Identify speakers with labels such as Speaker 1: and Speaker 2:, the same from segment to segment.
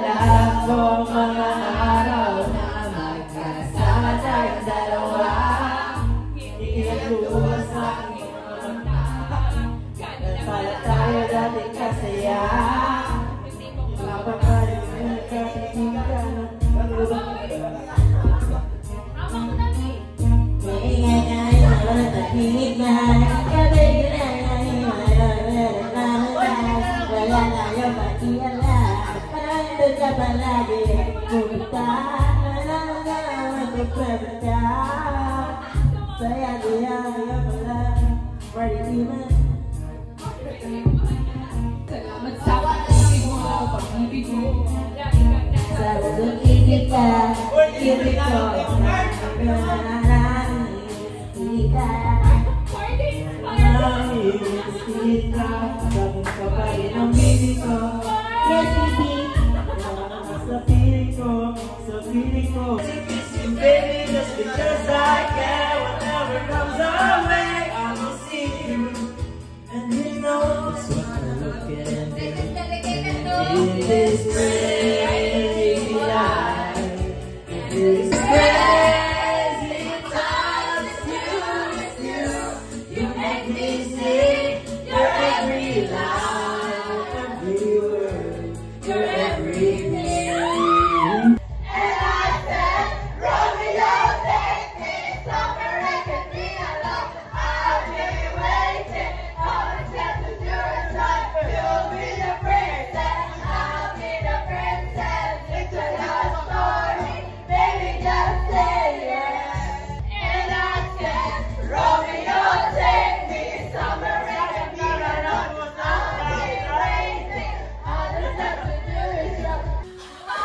Speaker 1: lahat kong mga araw na magkasama tayong dalawa. Hindi nagluwas sa aking mga Ganda pala tayo
Speaker 2: dati kasaya. Mapapalin mo
Speaker 1: na kasitika ng paglubang Maingay na yung
Speaker 2: mga na palagi Punta na lang Magpapagka Saya Amen.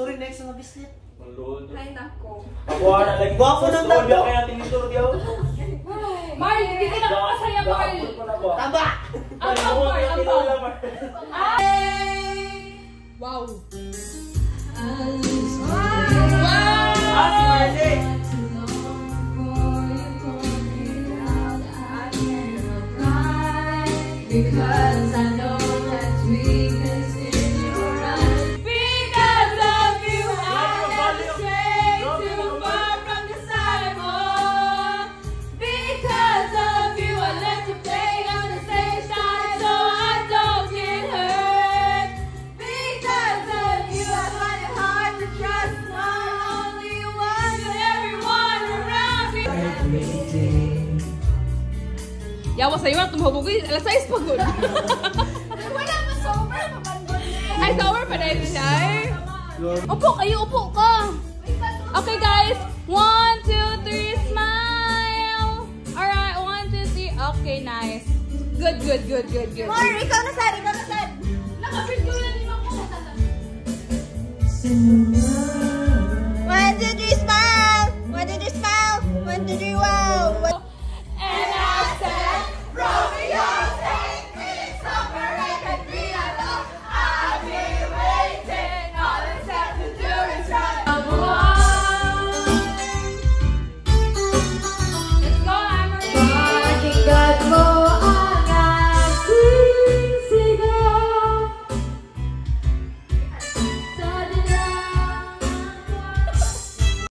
Speaker 3: Sorry, next na bislit.
Speaker 2: Ay, nako.
Speaker 4: Wala lagi.
Speaker 3: Gwapo ng tabo.
Speaker 4: kaya tinituro di ako.
Speaker 2: Marl, hindi ka nakakasaya, Marl.
Speaker 3: Taba!
Speaker 2: Ang pang, Marl, ang pang. Wow.
Speaker 4: Ah, si Marley.
Speaker 2: Because I Yawa sa'yo na tumahubog alas 6 pagod.
Speaker 5: Wala pa sober, mabandon na.
Speaker 2: Ay, sober pa rin siya. eh. Upo kayo, upo ka. Okay, guys. One, two, three, smile. Alright, one, two, three. Okay, nice. Good, good, good, good, good.
Speaker 5: Mar, ikaw na sad, ikaw na sad. Nakapit ko na din ako. One, two, three, smile!